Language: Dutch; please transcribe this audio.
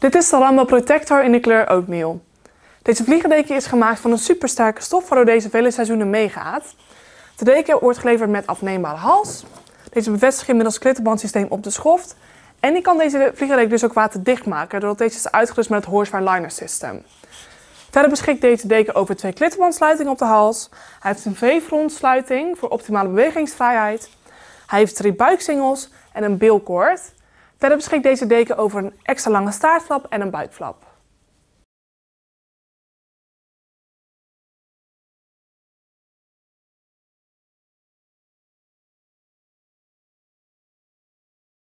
Dit is de Rambo Protector in de kleur Oatmeal. Deze vliegerdeken is gemaakt van een supersterke stof waardoor deze vele seizoenen meegaat. De deken wordt geleverd met afneembare hals. Deze bevestigt inmiddels klittenbandsysteem op de schoft. En die kan deze vliegerdeken dus ook waterdicht maken doordat deze is uitgerust met het Horsefire Liner System. Verder beschikt deze deken over twee klittenbandsluitingen op de hals. Hij heeft een V-frontsluiting voor optimale bewegingsvrijheid. Hij heeft drie buiksingels en een bilkoord. Verder beschikt deze deken over een extra lange staartflap en een buikflap.